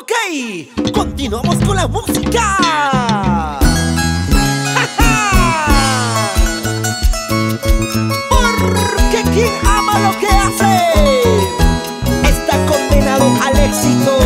Ok, continuamos con la música. Porque quien ama lo que hace está condenado al éxito.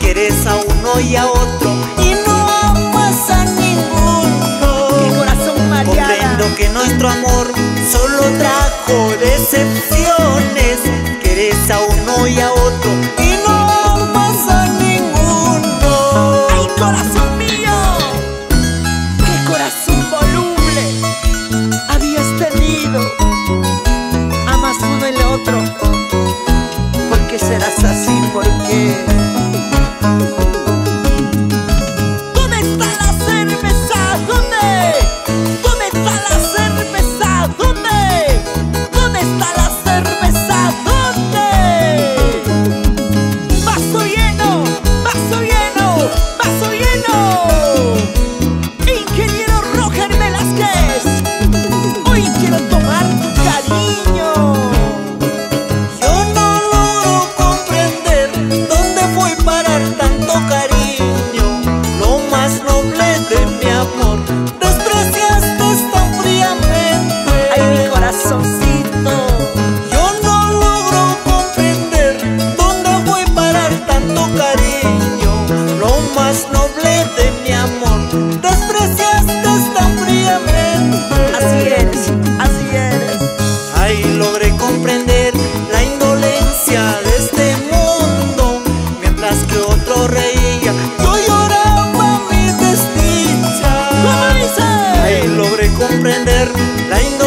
quieres a uno y a otro y no amas a ninguno. Mi corazón Comprendo que nuestro amor solo trajo decepción. mi amor. Despreciaste tan fríamente. Así eres, así eres. Ahí logré comprender la indolencia de este mundo. Mientras que otro reía, yo lloraba mi desdicha. Ahí logré comprender la indolencia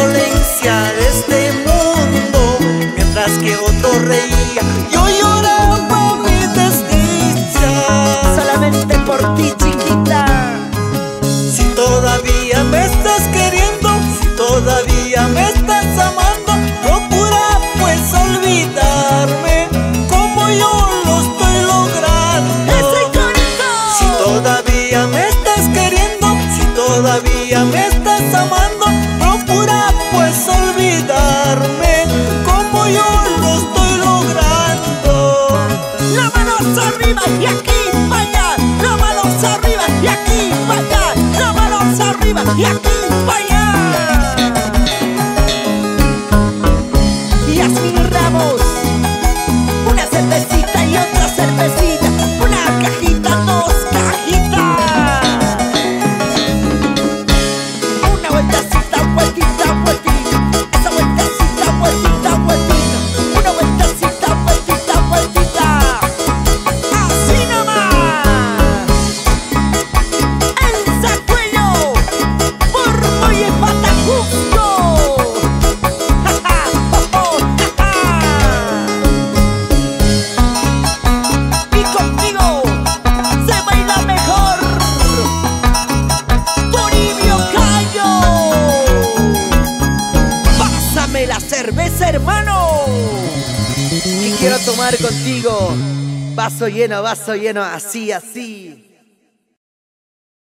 arriba aquí. hermano. Y quiero tomar contigo. Vaso lleno, vaso lleno, así, así.